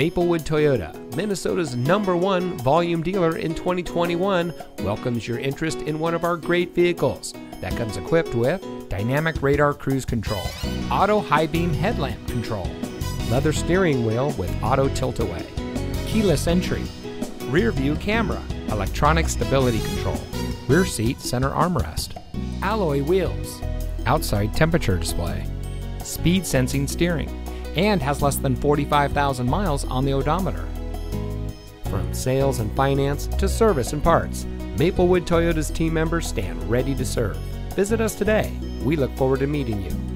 Maplewood Toyota, Minnesota's number one volume dealer in 2021, welcomes your interest in one of our great vehicles that comes equipped with dynamic radar cruise control, auto high beam headlamp control, leather steering wheel with auto tilt away, keyless entry, rear view camera, electronic stability control, rear seat center armrest, alloy wheels, outside temperature display, speed sensing steering, and has less than 45,000 miles on the odometer. From sales and finance to service and parts, Maplewood Toyota's team members stand ready to serve. Visit us today. We look forward to meeting you.